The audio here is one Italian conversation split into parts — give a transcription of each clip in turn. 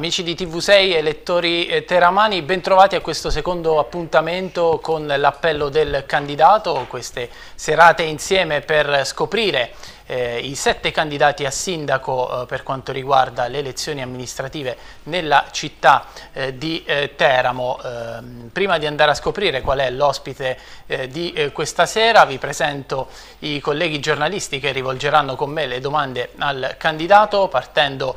Amici di TV6 e lettori eh, teramani, bentrovati a questo secondo appuntamento con l'appello del candidato, queste serate insieme per scoprire eh, i sette candidati a sindaco eh, per quanto riguarda le elezioni amministrative nella città eh, di eh, Teramo. Ehm, prima di andare a scoprire qual è l'ospite eh, di eh, questa sera vi presento i colleghi giornalisti che rivolgeranno con me le domande al candidato partendo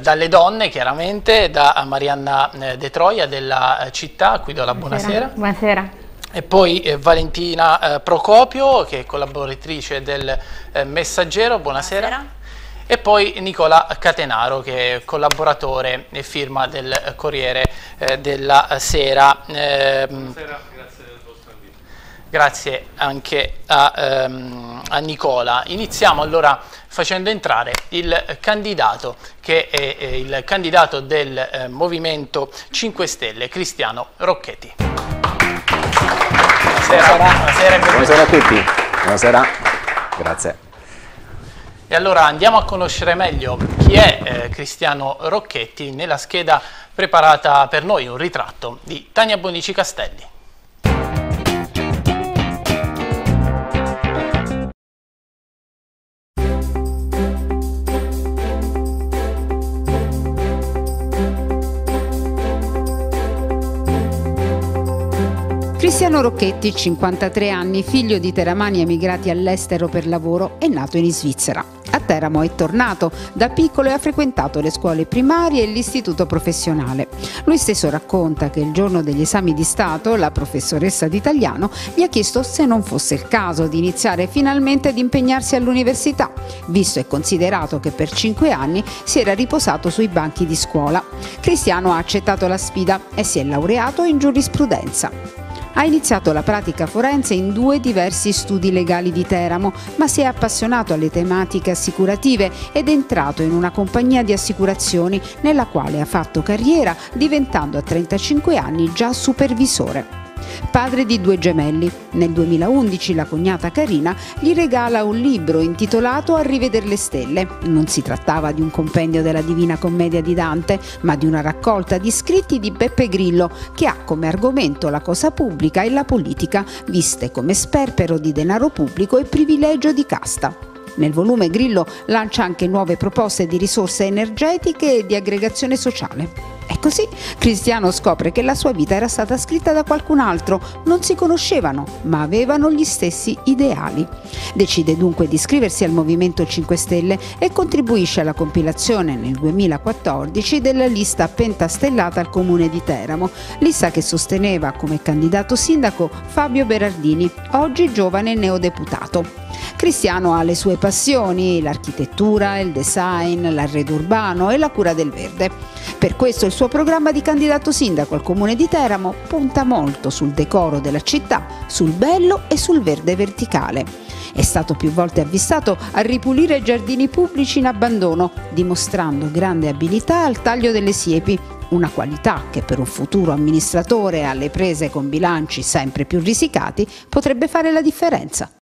dalle donne chiaramente, da Marianna De Troia della città, a cui do la buonasera. Buonasera e poi eh, Valentina eh, Procopio che è collaboratrice del eh, Messaggero, buonasera. buonasera. E poi Nicola Catenaro che è collaboratore e firma del Corriere eh, della Sera. Ehm, buonasera, grazie del vostro invito. Grazie anche a, ehm, a, Nicola. Iniziamo allora facendo entrare il candidato che è, è il candidato del eh, Movimento 5 Stelle, Cristiano Rocchetti. Buonasera. Buonasera. Buonasera a tutti. Buonasera. Grazie. E allora andiamo a conoscere meglio chi è eh, Cristiano Rocchetti nella scheda preparata per noi, un ritratto di Tania Bonici Castelli. Cristiano Rocchetti, 53 anni, figlio di teramani emigrati all'estero per lavoro, è nato in Svizzera. A Teramo è tornato, da piccolo e ha frequentato le scuole primarie e l'istituto professionale. Lui stesso racconta che il giorno degli esami di Stato la professoressa d'italiano gli ha chiesto se non fosse il caso di iniziare finalmente ad impegnarsi all'università, visto e considerato che per cinque anni si era riposato sui banchi di scuola. Cristiano ha accettato la sfida e si è laureato in giurisprudenza. Ha iniziato la pratica forense in due diversi studi legali di Teramo, ma si è appassionato alle tematiche assicurative ed è entrato in una compagnia di assicurazioni nella quale ha fatto carriera diventando a 35 anni già supervisore. Padre di due gemelli, nel 2011 la cognata Carina gli regala un libro intitolato A rivedere le stelle. Non si trattava di un compendio della Divina Commedia di Dante, ma di una raccolta di scritti di Beppe Grillo che ha come argomento la cosa pubblica e la politica, viste come sperpero di denaro pubblico e privilegio di casta. Nel volume Grillo lancia anche nuove proposte di risorse energetiche e di aggregazione sociale. E così Cristiano scopre che la sua vita era stata scritta da qualcun altro, non si conoscevano, ma avevano gli stessi ideali. Decide dunque di iscriversi al Movimento 5 Stelle e contribuisce alla compilazione nel 2014 della lista pentastellata al Comune di Teramo, lista che sosteneva come candidato sindaco Fabio Berardini, oggi giovane neodeputato. Cristiano ha le sue passioni, l'architettura, il design, l'arredo urbano e la cura del verde. Per questo il suo programma di candidato sindaco al comune di Teramo punta molto sul decoro della città, sul bello e sul verde verticale. È stato più volte avvistato a ripulire giardini pubblici in abbandono, dimostrando grande abilità al taglio delle siepi, una qualità che per un futuro amministratore alle prese con bilanci sempre più risicati potrebbe fare la differenza.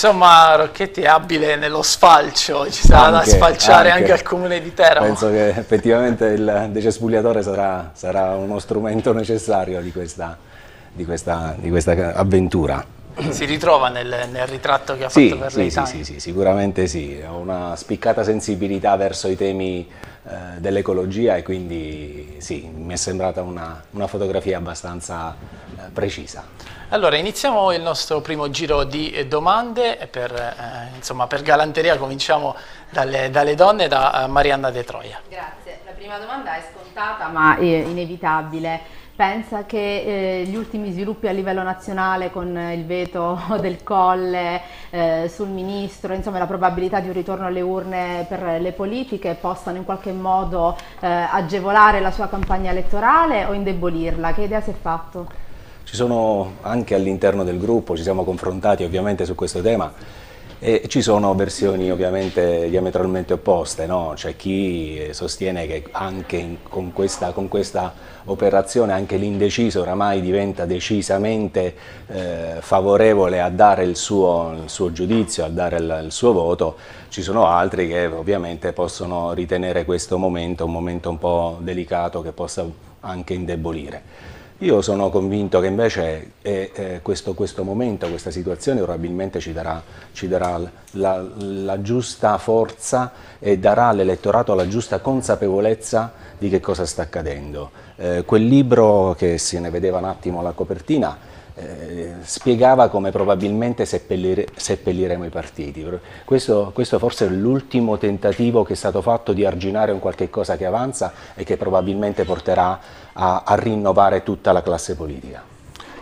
Insomma, Rocchetti è abile nello sfalcio, ci sarà anche, da sfalciare anche, anche, al comune di Teramo. Penso che effettivamente il decespugliatore sarà, sarà uno strumento necessario di questa, di questa, di questa avventura. Si ritrova nel, nel, ritratto che ha fatto per sì, lei? Sì, sì, sì, sicuramente sì. Ho una spiccata sensibilità verso i temi eh, dell'ecologia e quindi sì, mi è sembrata una, una fotografia abbastanza eh, precisa. Allora, iniziamo il nostro primo giro di domande, per, eh, insomma, per galanteria cominciamo dalle, dalle donne, da uh, Marianna De Troia. Grazie, la prima domanda è scontata ma inevitabile. Pensa che eh, gli ultimi sviluppi a livello nazionale con il veto del Colle eh, sul ministro, insomma la probabilità di un ritorno alle urne per le politiche possano in qualche modo eh, agevolare la sua campagna elettorale o indebolirla? Che idea si è fatto? Ci sono anche all'interno del gruppo, ci siamo confrontati ovviamente su questo tema E ci sono versioni ovviamente diametralmente opposte, no? c'è chi sostiene che anche in, con, questa, con, questa, operazione anche l'indeciso oramai diventa decisamente eh, favorevole a dare il suo, il suo giudizio, a dare il, il, suo voto, ci sono altri che ovviamente possono ritenere questo momento un momento un po' delicato che possa anche indebolire. Io sono convinto che invece eh, eh, questo, questo, momento, questa situazione probabilmente ci darà, ci darà la, la, giusta forza e darà all'elettorato la giusta consapevolezza di che cosa sta accadendo. Eh, quel libro che se ne vedeva un attimo la copertina eh, spiegava come probabilmente seppellire, seppelliremo i partiti. Questo, questo forse è l'ultimo tentativo che è stato fatto di arginare un qualche cosa che avanza e che probabilmente porterà a, a rinnovare tutta la classe politica.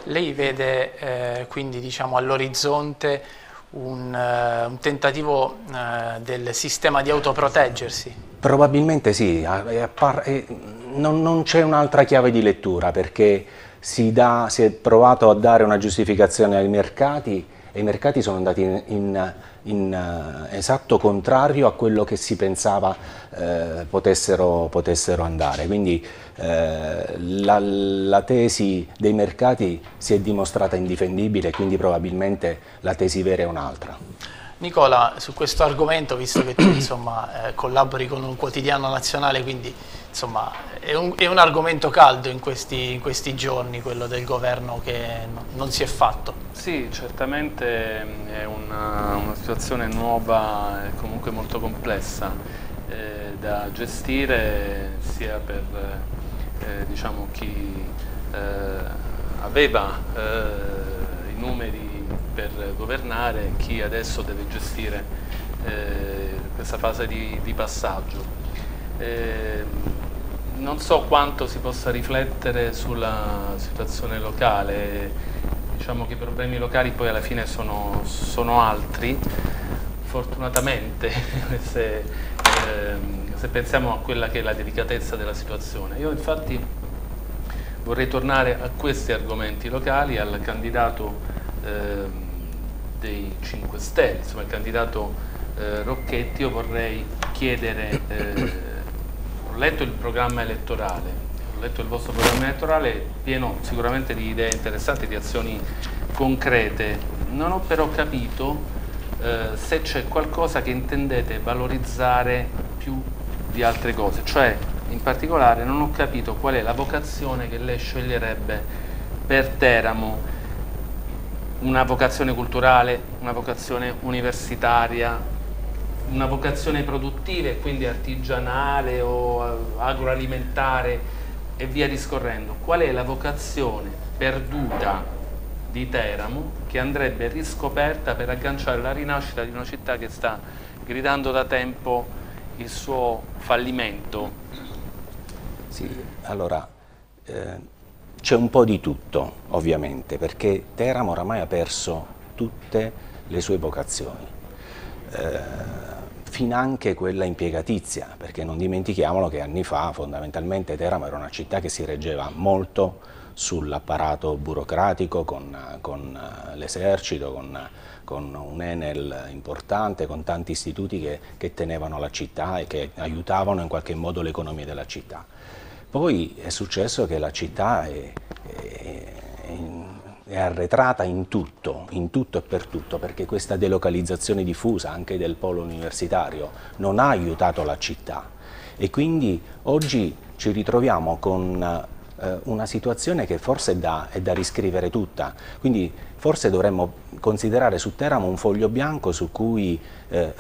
Lei vede eh, quindi diciamo, all'orizzonte un, uh, un, tentativo uh, del sistema di autoproteggersi? Probabilmente sì, non, non c'è un'altra chiave di lettura perché si, dà, si, è provato a dare una giustificazione ai mercati e i mercati sono andati in, in, in uh, esatto contrario a quello che si pensava eh, potessero, potessero, andare. Quindi eh, la, la, tesi dei mercati si è dimostrata indifendibile, quindi probabilmente la tesi vera è un'altra. Nicola, su questo argomento, visto che tu insomma, eh, collabori con un quotidiano nazionale, quindi insomma, è un, è un argomento caldo in questi, in questi, giorni, quello del governo che no, non si è fatto. Sì, certamente mm, è una, una situazione nuova e comunque molto complessa eh, da gestire sia per eh, diciamo, chi eh, aveva eh, i numeri per governare, chi adesso deve gestire eh, questa fase di, di passaggio. Eh, non so quanto si possa riflettere sulla situazione locale, diciamo che i problemi locali poi alla fine sono, sono altri, fortunatamente se, ehm, se, pensiamo a quella che è la delicatezza della situazione. Io infatti vorrei tornare a questi argomenti locali, al candidato ehm, dei 5 Stelle, insomma il candidato eh, Rocchetti, io vorrei chiedere... Eh, ho letto il programma elettorale, ho letto il vostro programma elettorale pieno sicuramente di idee interessanti, di azioni concrete, non ho però capito eh, se c'è qualcosa che intendete valorizzare più di altre cose, cioè in particolare non ho capito qual è la vocazione che lei sceglierebbe per Teramo, una vocazione culturale, una vocazione universitaria, una vocazione produttiva e quindi artigianale o agroalimentare e via discorrendo, qual è la vocazione perduta di Teramo che andrebbe riscoperta per agganciare la rinascita di una città che sta gridando da tempo il suo fallimento? Sì, allora eh, c'è un po' di tutto ovviamente perché Teramo oramai ha perso tutte le sue vocazioni. Eh, finanche quella impiegatizia, perché non dimentichiamolo che anni fa fondamentalmente Teramo era una città che si reggeva molto sull'apparato burocratico con, con eh, l'esercito, con, con, un Enel importante, con tanti istituti che, che, tenevano la città e che aiutavano in qualche modo l'economia della città. Poi è successo che la città è, è, è arretrata in tutto, in tutto e per tutto, perché questa delocalizzazione diffusa anche del polo universitario non ha aiutato la città e quindi oggi ci ritroviamo con eh, una situazione che forse è da, è da, riscrivere tutta, quindi forse dovremmo considerare su Teramo un foglio bianco su cui eh,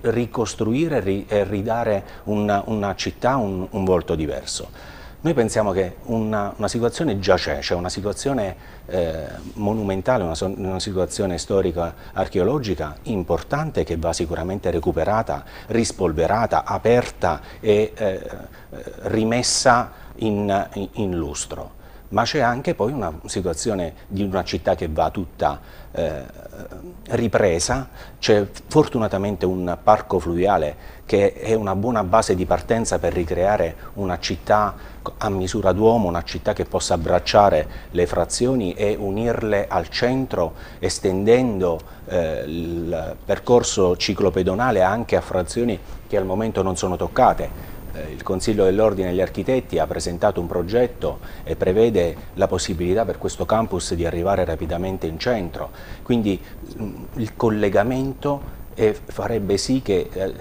ricostruire e ridare una, una città un, un volto diverso. Noi pensiamo che una, una situazione già c'è, cioè una situazione eh, monumentale, una, una, situazione storica archeologica importante che va sicuramente recuperata, rispolverata, aperta e eh, rimessa in, in, in lustro ma c'è anche poi una situazione di una città che va tutta eh, ripresa, c'è fortunatamente un parco fluviale che è una buona base di partenza per ricreare una città a misura d'uomo, una città che possa abbracciare le frazioni e unirle al centro, estendendo eh, il percorso ciclopedonale anche a frazioni che al momento non sono toccate il Consiglio dell'Ordine degli Architetti ha presentato un progetto e prevede la possibilità per questo campus di arrivare rapidamente in centro, quindi mm, il collegamento farebbe sì che eh,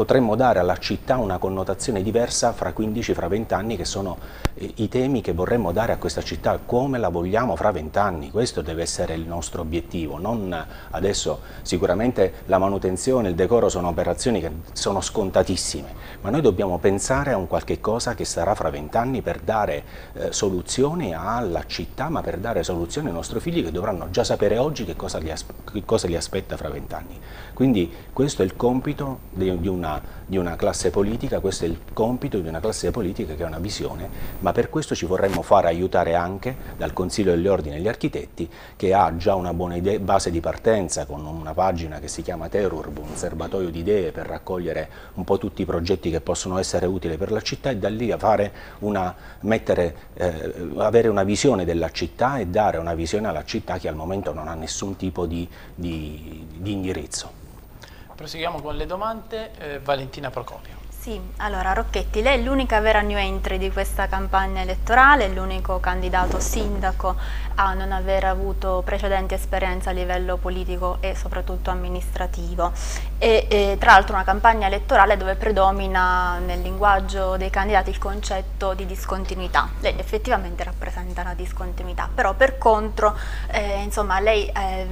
potremmo dare alla città una connotazione diversa fra 15 fra 20 anni che sono eh, i temi che vorremmo dare a questa città, come la vogliamo fra 20 anni, questo deve essere il nostro obiettivo, non adesso sicuramente la manutenzione, il decoro sono operazioni che sono scontatissime, ma noi dobbiamo pensare a un qualche cosa che sarà fra 20 anni per dare eh, soluzioni alla città, ma per dare soluzioni ai nostri figli che dovranno già sapere oggi che cosa li, che cosa li aspetta fra 20 anni. Quindi questo è il compito di, di una di una classe politica, questo è il compito di una classe politica che ha una visione, ma per questo ci vorremmo fare aiutare anche dal Consiglio degli Ordini e gli Architetti che ha già una buona idea, base di partenza con una pagina che si chiama Terurb, un serbatoio di idee per raccogliere un po' tutti i progetti che possono essere utili per la città e da lì una, mettere, eh, avere una visione della città e dare una visione alla città che al momento non ha nessun tipo di, di, di indirizzo. Proseguiamo con le domande. Eh, Valentina Procopio. Sì, allora Rocchetti, lei è l'unica vera new entry di questa campagna elettorale, l'unico candidato sindaco a non aver avuto precedenti esperienze a livello politico e soprattutto amministrativo. E, e, tra l'altro una campagna elettorale dove predomina nel linguaggio dei candidati il concetto di discontinuità. Lei effettivamente rappresenta la discontinuità, però per contro eh, insomma, lei eh,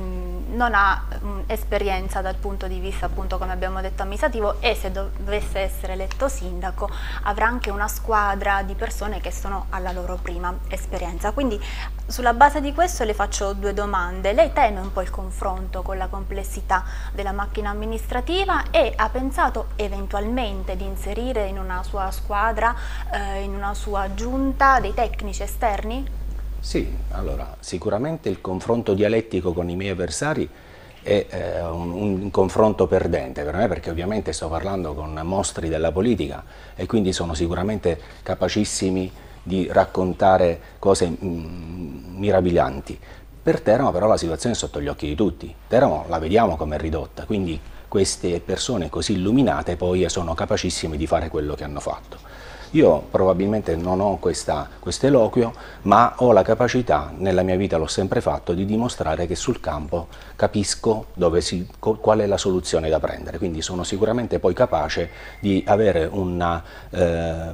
non ha um, esperienza dal punto di vista appunto come abbiamo detto amministrativo e se dovesse essere eletto sindaco avrà anche una squadra di persone che sono alla loro prima esperienza. Quindi sulla base di questo le faccio due domande. Lei teme un po' il confronto con la complessità della macchina amministrativa e ha pensato eventualmente di inserire in una sua squadra, eh, in una sua giunta dei tecnici esterni? Sì, allora sicuramente il confronto dialettico con i miei avversari è eh, un, un, confronto perdente per me perché ovviamente sto parlando con mostri della politica e quindi sono sicuramente capacissimi di raccontare cose mm, mirabilanti. Per Teramo però la situazione è sotto gli occhi di tutti, Teramo la vediamo come è ridotta, quindi queste persone così illuminate poi sono capacissime di fare quello che hanno fatto. Io probabilmente non ho questo eloquio, ma ho la capacità, nella mia vita l'ho sempre fatto, di dimostrare che sul campo capisco si, qual è la soluzione da prendere, quindi sono sicuramente poi capace di avere una, eh,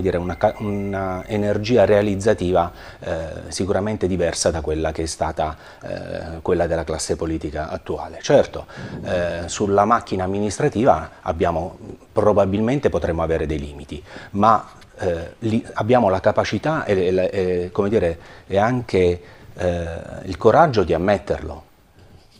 dire, una, una energia realizzativa eh, sicuramente diversa da quella che è stata eh, quella della classe politica attuale. Certo, eh, sulla macchina amministrativa abbiamo, probabilmente potremmo avere dei limiti, ma eh, abbiamo la capacità e, e, e, dire, e anche eh, il coraggio di ammetterlo.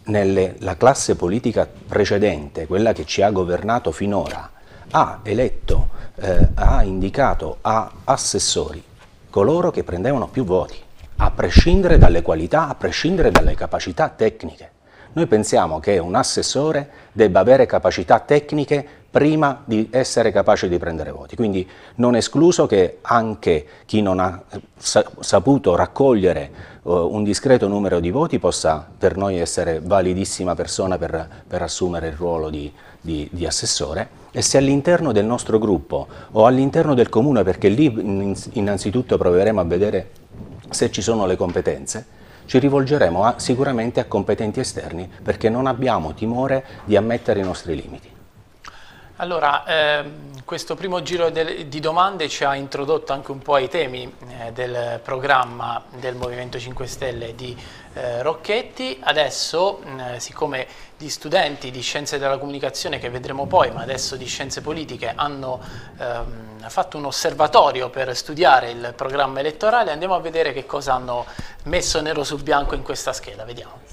La classe politica precedente, quella che ci ha governato finora, ha eletto, eh, ha indicato a assessori coloro che prendevano più voti, a prescindere dalle qualità, a prescindere dalle capacità tecniche. Noi pensiamo che un assessore debba avere capacità tecniche prima di essere capace di prendere voti. Quindi non escluso che anche chi non ha saputo raccogliere uh, un discreto numero di voti possa per noi essere validissima persona per, per assumere il ruolo di, di, di assessore e se all'interno del nostro gruppo o all'interno del comune, perché lì innanzitutto proveremo a vedere se ci sono le competenze, ci rivolgeremo a, sicuramente a competenti esterni perché non abbiamo timore di ammettere i nostri limiti. Allora, ehm, questo primo giro del, di domande ci ha introdotto anche un po' ai temi eh, del programma del Movimento 5 Stelle di eh, Rocchetti. Adesso, mh, siccome gli studenti di Scienze della Comunicazione, che vedremo poi, ma adesso di Scienze Politiche, hanno ehm, fatto un osservatorio per studiare il programma elettorale, andiamo a vedere che cosa hanno messo nero su bianco in questa scheda. Vediamo.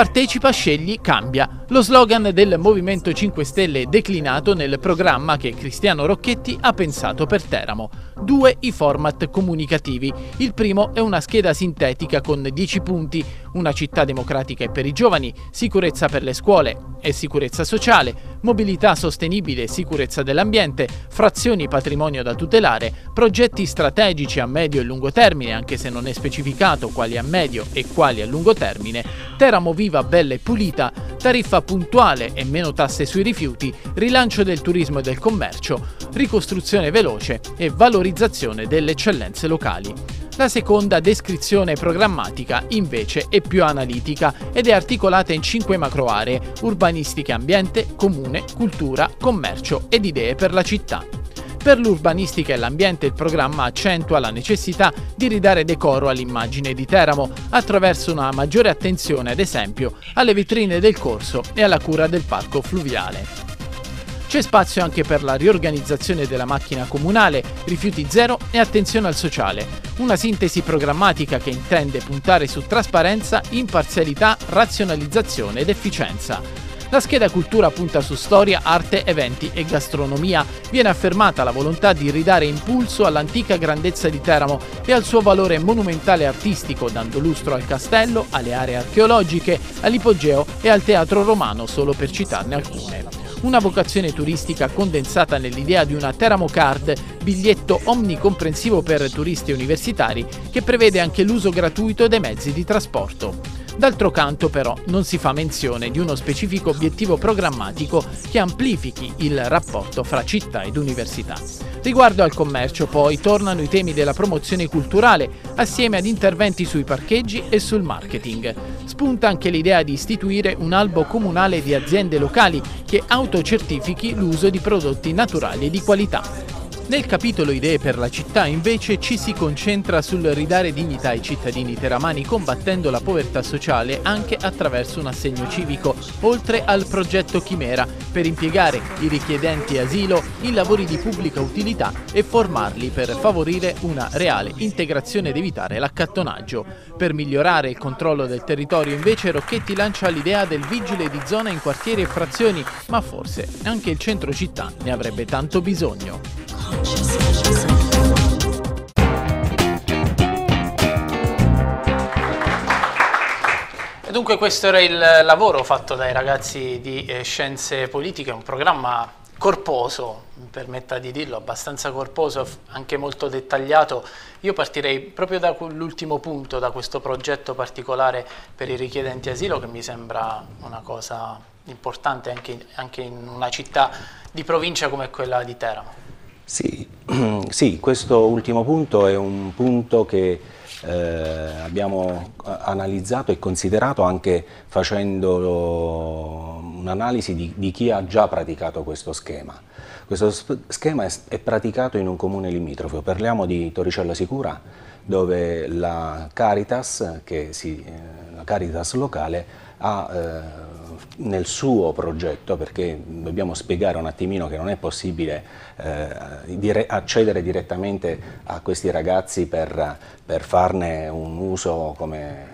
Partecipa, scegli, cambia. Lo slogan del Movimento 5 Stelle declinato nel programma che Cristiano Rocchetti ha pensato per Teramo. Due i format comunicativi. Il primo è una scheda sintetica con 10 punti, una città democratica e per i giovani, sicurezza per le scuole e sicurezza sociale, mobilità sostenibile e sicurezza dell'ambiente, frazioni patrimonio da tutelare, progetti strategici a medio e lungo termine, anche se non è specificato quali a medio e quali a lungo termine, Teramo viva, bella e pulita, tariffa puntuale e meno tasse sui rifiuti, rilancio del turismo e del commercio, ricostruzione veloce e valorizzazione delle eccellenze locali. La seconda descrizione programmatica invece è più analitica ed è articolata in cinque macro aree, urbanistica e ambiente, comune, cultura, commercio ed idee per la città. Per l'urbanistica e l'ambiente il programma accentua la necessità di ridare decoro all'immagine di Teramo attraverso una maggiore attenzione, ad esempio, alle vetrine del corso e alla cura del parco fluviale. C'è spazio anche per la riorganizzazione della macchina comunale, rifiuti zero e attenzione al sociale. Una sintesi programmatica che intende puntare su trasparenza, imparzialità, razionalizzazione ed efficienza. La scheda cultura punta su storia, arte, eventi e gastronomia. Viene affermata la volontà di ridare impulso all'antica grandezza di Teramo e al suo valore monumentale artistico, dando lustro al castello, alle aree archeologiche, all'ipogeo e al teatro romano, solo per citarne alcune una vocazione turistica condensata nell'idea di una Teramo Card, biglietto omnicomprensivo per turisti universitari, che prevede anche l'uso gratuito dei mezzi di trasporto. D'altro canto però non si fa menzione di uno specifico obiettivo programmatico che amplifichi il rapporto fra città ed università. Riguardo al commercio poi tornano i temi della promozione culturale assieme ad interventi sui parcheggi e sul marketing. Spunta anche l'idea di istituire un albo comunale di aziende locali che autocertifichi l'uso di prodotti naturali e di qualità. Nel capitolo Idee per la città invece ci si concentra sul ridare dignità ai cittadini teramani combattendo la povertà sociale anche attraverso un assegno civico, oltre al progetto Chimera per impiegare i richiedenti asilo in lavori di pubblica utilità e formarli per favorire una reale integrazione ed evitare l'accattonaggio. Per migliorare il controllo del territorio invece Rocchetti lancia l'idea del vigile di zona in quartieri e frazioni, ma forse anche il centro città ne avrebbe tanto bisogno. E dunque questo era il lavoro fatto dai ragazzi di eh, Scienze Politiche, un programma corposo, mi permetta di dirlo, abbastanza corposo, anche molto dettagliato. Io partirei proprio dall'ultimo punto, da questo progetto particolare per i richiedenti asilo che mi sembra una cosa importante anche, anche in una città di provincia come quella di Teramo. Sì, sì, questo ultimo punto è un punto che eh, abbiamo analizzato e considerato anche facendo un'analisi di, di, chi ha già praticato questo schema. Questo schema è, è praticato in un comune limitrofo, parliamo di Toricella Sicura, dove la Caritas, si, eh, la Caritas locale, ha eh, nel suo progetto, perché dobbiamo spiegare un attimino che non è possibile eh, dire, accedere direttamente a questi ragazzi per, per farne un uso come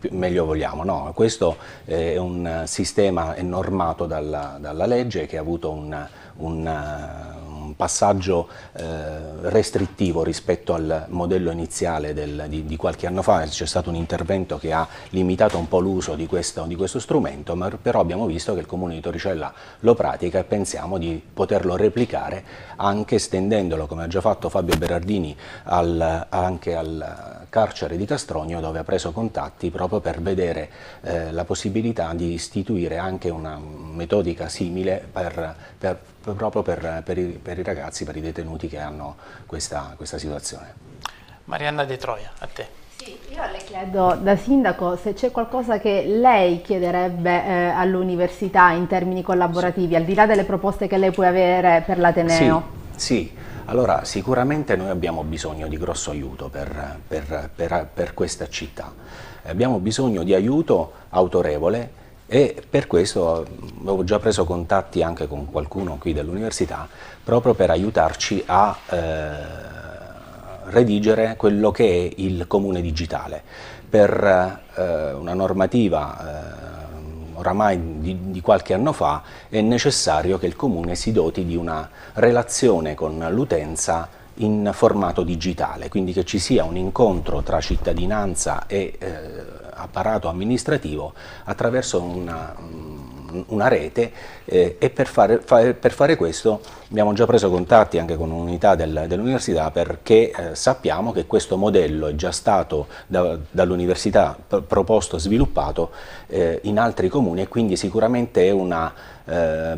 eh, meglio vogliamo. No, questo è un sistema normato dalla, dalla legge che ha avuto un, un passaggio eh, restrittivo rispetto al modello iniziale del, di, di, qualche anno fa, c'è stato un intervento che ha limitato un po' l'uso di, di questo, strumento, ma però abbiamo visto che il Comune di Torricella lo pratica e pensiamo di poterlo replicare anche estendendolo, come ha già fatto Fabio Berardini, al, anche al carcere di Castrogno dove ha preso contatti proprio per vedere eh, la possibilità di istituire anche una metodica simile per, per proprio per, per, i, per, i, ragazzi, per i detenuti che hanno questa, questa situazione. Marianna De Troia, a te. Sì, io le chiedo da sindaco se c'è qualcosa che lei chiederebbe eh, all'università in termini collaborativi, al di là delle proposte che lei può avere per l'Ateneo. Sì, sì, allora sicuramente noi abbiamo bisogno di grosso aiuto per, per, per, per questa città. Abbiamo bisogno di aiuto autorevole e per questo avevo già preso contatti anche con qualcuno qui dell'università proprio per aiutarci a eh, redigere quello che è il comune digitale. Per eh, una normativa eh, oramai di, di, qualche anno fa, è necessario che il Comune si doti di una relazione con l'utenza in formato digitale, quindi che ci sia un incontro tra cittadinanza e eh, apparato amministrativo attraverso una, una rete eh, e per fare, fa, per fare, questo abbiamo già preso contatti anche con un'unità del, dell'università perché eh, sappiamo che questo modello è già stato da, dall'università proposto, sviluppato eh, in altri comuni e quindi sicuramente è una, eh,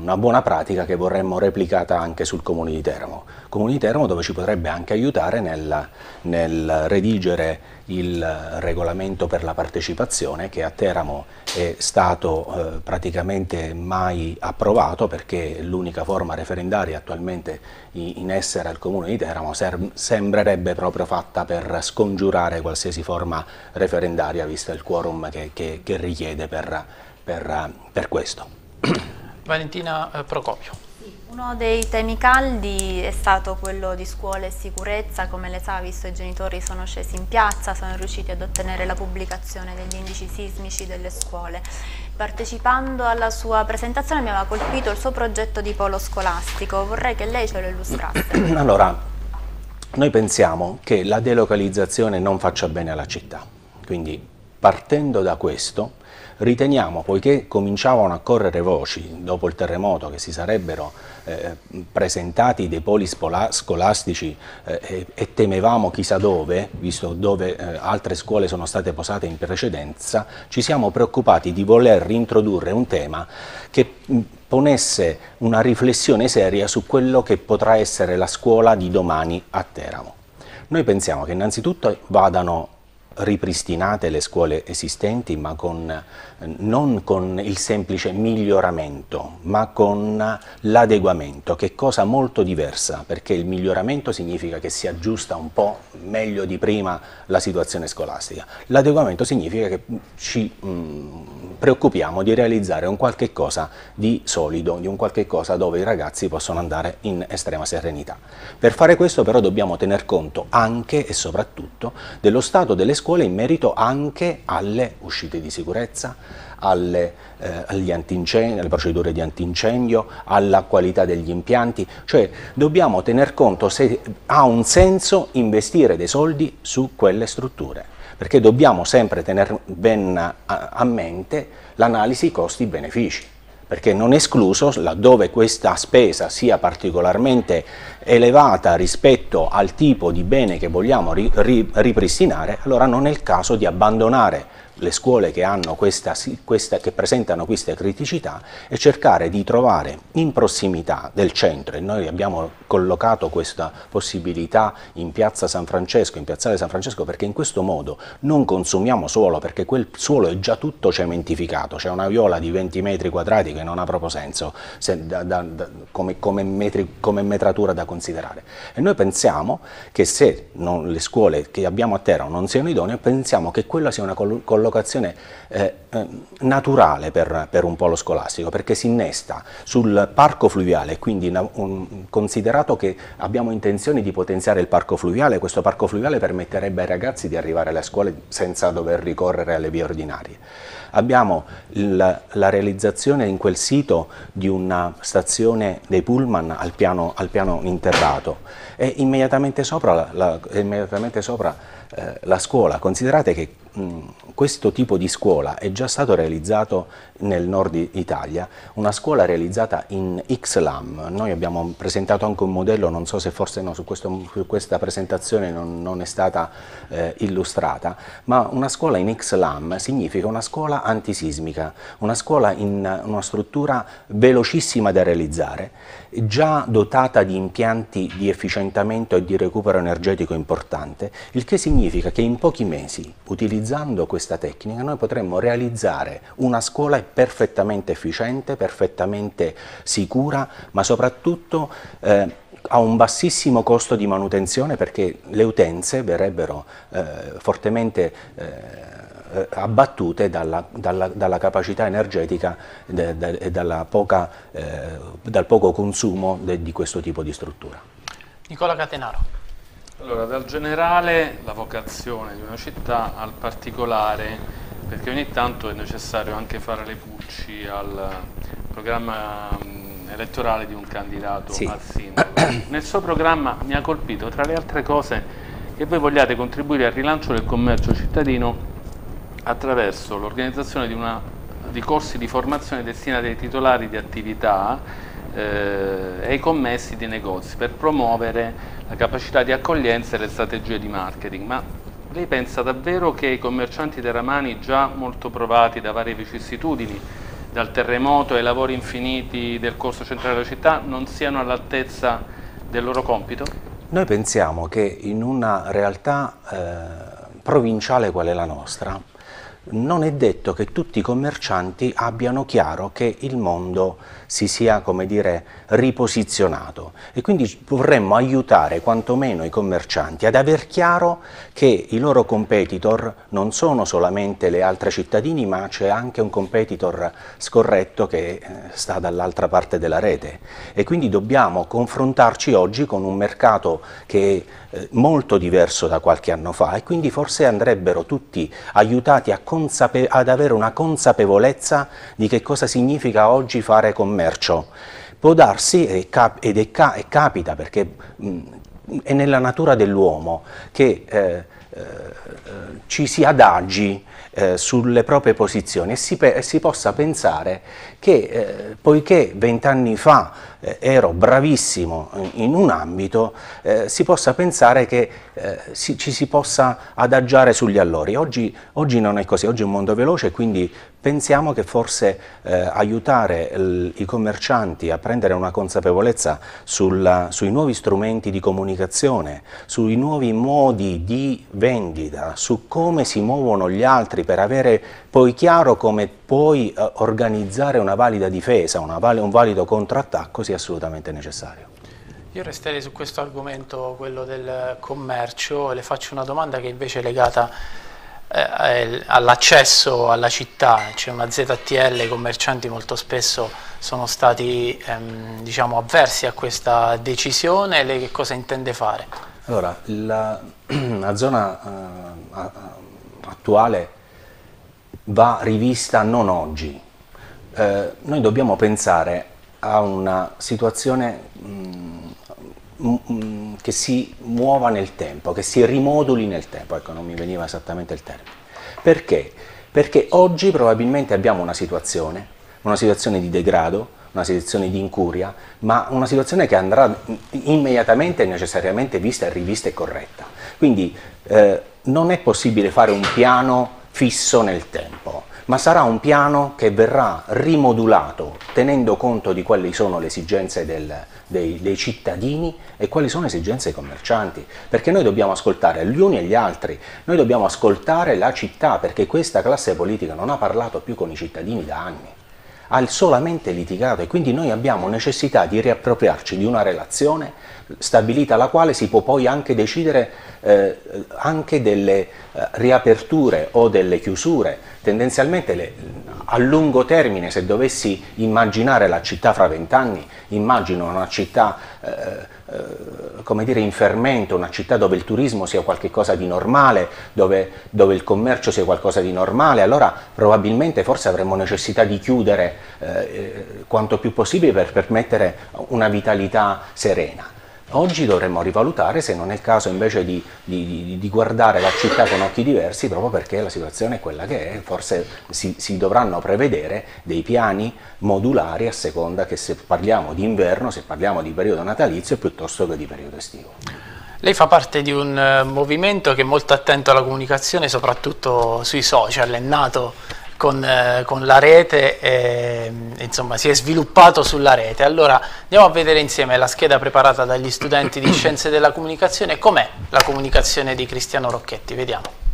una buona pratica che vorremmo replicata anche sul comune di Teramo. Comune di Teramo dove ci potrebbe anche aiutare nel, nel redigere il regolamento per la partecipazione che a Teramo è stato eh, praticamente mai approvato perché l'unica forma referendaria attualmente in essere al Comune di Teramo sembrerebbe proprio fatta per scongiurare qualsiasi forma referendaria visto il quorum che, che, che richiede per, per, per questo. Valentina eh, Procopio. Uno dei temi caldi è stato quello di scuole e sicurezza, come le sa, visto i genitori sono scesi in piazza, sono riusciti ad ottenere la pubblicazione degli indici sismici delle scuole. Partecipando alla sua presentazione mi aveva colpito il suo progetto di polo scolastico, vorrei che lei ce lo illustrasse. Allora, noi pensiamo che la delocalizzazione non faccia bene alla città, quindi partendo da questo riteniamo, poiché cominciavano a correre voci dopo il terremoto che si sarebbero eh, presentati dei poli scolastici eh, e, temevamo chissà dove, visto dove eh, altre scuole sono state posate in precedenza, ci siamo preoccupati di voler rintrodurre un tema che ponesse una riflessione seria su quello che potrà essere la scuola di domani a Teramo. Noi pensiamo che innanzitutto vadano ripristinate le scuole esistenti, ma con, non con il semplice miglioramento, ma con l'adeguamento, che è cosa molto diversa, perché il miglioramento significa che si aggiusta un po' meglio di prima la situazione scolastica. L'adeguamento significa che ci mh, preoccupiamo di realizzare un qualche cosa di solido, di un qualche cosa dove i ragazzi possono andare in estrema serenità. Per fare questo però dobbiamo tener conto anche e soprattutto dello stato delle scuole scuole in merito anche alle uscite di sicurezza, alle, eh, alle procedure di antincendio, alla qualità degli impianti, cioè dobbiamo tener conto se ha un senso investire dei soldi su quelle strutture, perché dobbiamo sempre tenere ben a, a mente l'analisi costi-benefici perché non escluso, laddove questa spesa sia particolarmente elevata rispetto al tipo di bene che vogliamo ri, ri, ripristinare, allora non è il caso di abbandonare le scuole che, questa, questa, che, presentano queste criticità e cercare di trovare in prossimità del centro, e noi abbiamo collocato questa possibilità in piazza San Francesco, in piazzale San Francesco, perché in questo modo non consumiamo suolo, perché quel suolo è già tutto cementificato, c'è una viola di 20 metri quadrati che non ha proprio senso se, da, da, da, come, come, metri, come, metratura da considerare. E noi pensiamo che se non, le scuole che abbiamo a terra non siano idonee, pensiamo che quella sia una collocazione collocazione eh, eh, naturale per, per, un polo scolastico perché si innesta sul parco fluviale, quindi una, un, considerato che abbiamo intenzione di potenziare il parco fluviale, questo parco fluviale permetterebbe ai ragazzi di arrivare alle scuole senza dover ricorrere alle vie ordinarie. Abbiamo il, la realizzazione in quel sito di una stazione dei pullman al piano, al piano interrato e immediatamente sopra la, la, immediatamente sopra, eh, la scuola. Considerate che mh, questo tipo di scuola è già stato realizzato nel nord Italia, una scuola realizzata in XLAM. Noi abbiamo presentato anche un modello, non so se forse no, su, questo, su questa presentazione non, non è stata eh, illustrata, ma una scuola in XLAM significa una scuola antisismica, una scuola in una struttura velocissima da realizzare, già dotata di impianti di efficientamento e di recupero energetico importante, il che significa che in pochi mesi, utilizzando questa questa tecnica noi potremmo realizzare una scuola perfettamente efficiente, perfettamente sicura, ma soprattutto eh, a un bassissimo costo di manutenzione perché le utenze verrebbero eh, fortemente eh, abbattute dalla, dalla, dalla, capacità energetica e de, de, poca, eh, dal poco consumo de, di questo tipo di struttura. Nicola Catenaro. Allora, dal generale la vocazione di una città al particolare perché ogni tanto è necessario anche fare le pulci al programma mm, elettorale di un candidato sì. al sindaco. Nel suo programma mi ha colpito, tra le altre cose, che voi vogliate contribuire al rilancio del commercio cittadino attraverso l'organizzazione di, di, corsi di formazione destinati ai titolari di attività eh, e ai commessi di negozi per promuovere la capacità di accoglienza e le strategie di marketing. Ma lei pensa davvero che i commercianti teramani già molto provati da varie vicissitudini, dal terremoto ai lavori infiniti del corso centrale della città, non siano all'altezza del loro compito? Noi pensiamo che in una realtà eh, provinciale quale la nostra, non è detto che tutti i commercianti abbiano chiaro che il mondo si sia, come dire, riposizionato. E quindi vorremmo aiutare quantomeno i commercianti ad aver chiaro che i loro competitor non sono solamente le altre cittadini ma c'è anche un competitor scorretto che eh, sta dall'altra parte della rete. E quindi dobbiamo confrontarci oggi con un mercato che è eh, molto diverso da qualche anno fa e quindi forse andrebbero tutti aiutati ad avere una consapevolezza di che cosa significa oggi fare commercio commercio. Può darsi, ed è, e capita perché mh, è nella natura dell'uomo, che eh, eh, ci si adagi eh, sulle proprie posizioni e si, e si possa pensare che eh, poiché vent'anni fa eh, ero bravissimo in un ambito, eh, si possa pensare che eh, si, ci si possa adagiare sugli allori. Oggi, oggi, non è così, oggi è un mondo veloce, quindi pensiamo che forse eh, aiutare i commercianti a prendere una consapevolezza sulla, sui nuovi strumenti di comunicazione, sui nuovi modi di vendita, su come si muovono gli altri per avere poi chiaro come puoi eh, organizzare una valida difesa, una, un valido contrattacco sia assolutamente necessario. Io resterei su questo argomento, quello del commercio, e le faccio una domanda che invece è legata eh, all'accesso alla città, c'è una ZTL, i commercianti molto spesso sono stati ehm, diciamo, avversi a questa decisione, lei che cosa intende fare? Allora, la, la zona eh, attuale va rivista non oggi. Eh, noi dobbiamo pensare a una situazione mm, mh, mm, che si muova nel tempo, che si rimoduli nel tempo, ecco non mi veniva esattamente il termine. Perché? Perché oggi probabilmente abbiamo una situazione, una situazione di degrado, una situazione di incuria, ma una situazione che andrà immediatamente e necessariamente vista e rivista e corretta. Quindi eh, non è possibile fare un piano fisso nel tempo, ma sarà un piano che verrà rimodulato tenendo conto di quali sono le esigenze del, dei, dei, cittadini e quali sono le esigenze dei commercianti, perché noi dobbiamo ascoltare gli uni e gli altri, noi dobbiamo ascoltare la città, perché questa classe politica non ha parlato più con i cittadini da anni ha solamente litigato e quindi noi abbiamo necessità di riappropriarci di una relazione stabilita la quale si può poi anche decidere eh, anche delle eh, riaperture o delle chiusure. Tendenzialmente le, a lungo termine, se dovessi immaginare la città fra vent'anni, immagino una città eh, come dire, in fermento, una città dove il turismo sia qualcosa di normale, dove, dove, il commercio sia qualcosa di normale, allora probabilmente forse avremmo necessità di chiudere eh, quanto più possibile per permettere una vitalità serena. Oggi dovremmo rivalutare se non è il caso invece di, di, di, guardare la città con occhi diversi proprio perché la situazione è quella che è, forse si, si, dovranno prevedere dei piani modulari a seconda che se parliamo di inverno, se parliamo di periodo natalizio piuttosto che di periodo estivo. Lei fa parte di un eh, movimento che è molto attento alla comunicazione, soprattutto sui social, è nato con, eh, con la rete e insomma si è sviluppato sulla rete. Allora andiamo a vedere insieme la scheda preparata dagli studenti di Scienze della Comunicazione, com'è la comunicazione di Cristiano Rocchetti, vediamo.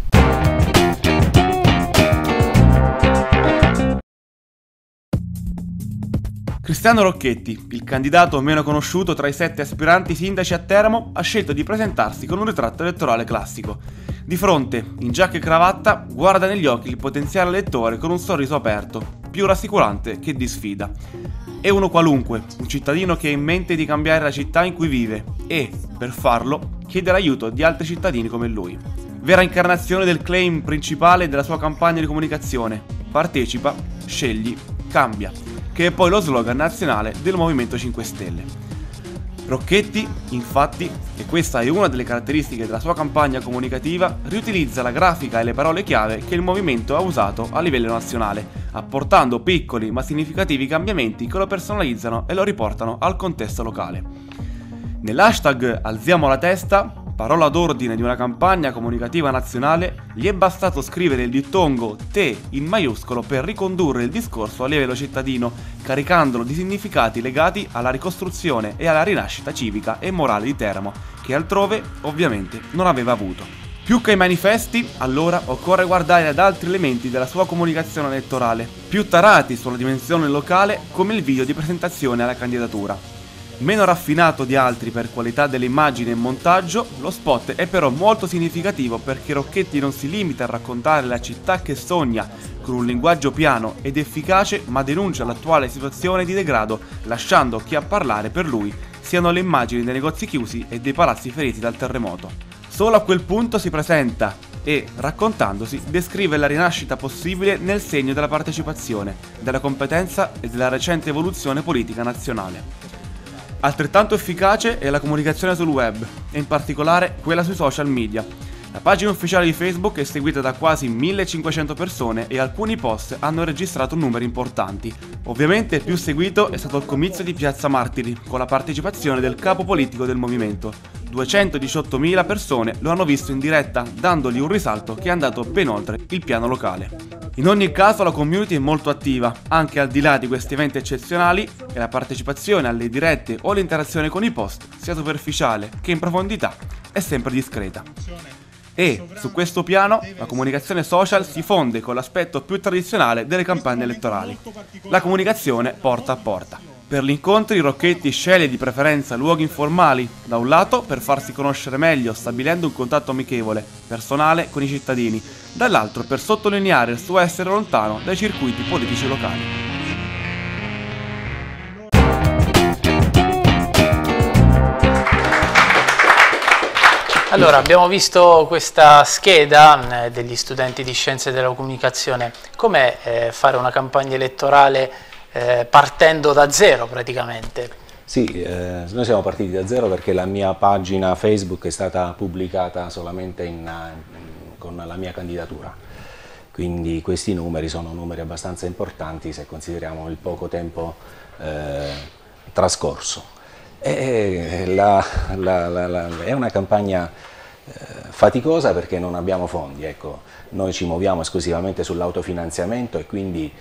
Cristiano Rocchetti, il candidato meno conosciuto tra i sette aspiranti sindaci a Teramo, ha scelto di presentarsi con un ritratto elettorale classico di fronte, in giacca e cravatta, guarda negli occhi il potenziale lettore con un sorriso aperto, più rassicurante che di sfida. È uno qualunque, un cittadino che ha in mente di cambiare la città in cui vive e, per farlo, chiede l'aiuto di altri cittadini come lui. vera incarnazione del claim principale della sua campagna di comunicazione. Partecipa, scegli, cambia, che è poi lo slogan nazionale del Movimento 5 Stelle. Rocchetti, infatti, e questa è una delle caratteristiche della sua campagna comunicativa, riutilizza la grafica e le parole chiave che il movimento ha usato a livello nazionale, apportando piccoli ma significativi cambiamenti che lo personalizzano e lo riportano al contesto locale. Nell'hashtag Alziamo la testa parola d'ordine di una campagna comunicativa nazionale, gli è bastato scrivere il dittongo te in maiuscolo per ricondurre il discorso a livello cittadino, caricandolo di significati legati alla ricostruzione e alla rinascita civica e morale di Teramo, che altrove ovviamente non aveva avuto. Più che ai manifesti, allora occorre guardare ad altri elementi della sua comunicazione elettorale, più tarati sulla dimensione locale come il video di presentazione alla candidatura. Meno raffinato di altri per qualità delle immagini e montaggio, lo spot è però molto significativo perché Rocchetti non si limita a raccontare la città che sogna con un linguaggio piano ed efficace, ma denuncia l'attuale situazione di degrado, lasciando che a parlare per lui siano le immagini dei negozi chiusi e dei palazzi feriti dal terremoto. Solo a quel punto si presenta e, raccontandosi, descrive la rinascita possibile nel segno della partecipazione, della competenza e della recente evoluzione politica nazionale. Altrettanto efficace è la comunicazione sul web, e in particolare quella sui social media. La pagina ufficiale di Facebook è seguita da quasi 1500 persone e alcuni post hanno registrato numeri importanti. Ovviamente il più seguito è stato il comizio di Piazza Martiri, con la partecipazione del capo politico del movimento. 218.000 persone lo hanno visto in diretta, dandogli un risalto che è andato ben oltre il piano locale. In ogni caso la community è molto attiva, anche al di là di questi eventi eccezionali, e la partecipazione alle dirette o l'interazione con i post, sia superficiale che in profondità, è sempre discreta. E, su questo piano, la comunicazione social si fonde con l'aspetto più tradizionale delle campagne elettorali, la comunicazione porta a porta. Per gli incontri Rocchetti sceglie di preferenza luoghi informali, da un lato per farsi conoscere meglio stabilendo un contatto amichevole, personale con i cittadini, dall'altro per sottolineare il suo essere lontano dai circuiti politici locali. Allora, abbiamo visto questa scheda eh, degli studenti di scienze della comunicazione. Com'è eh, fare una campagna elettorale eh, partendo da zero praticamente. Sì, eh, noi siamo partiti da zero perché la mia pagina Facebook è stata pubblicata solamente in, in, con la mia candidatura, quindi questi numeri sono numeri abbastanza importanti se consideriamo il poco tempo eh, trascorso. E la, la, la, è una campagna eh, faticosa perché non abbiamo fondi, ecco. noi ci muoviamo esclusivamente sull'autofinanziamento e quindi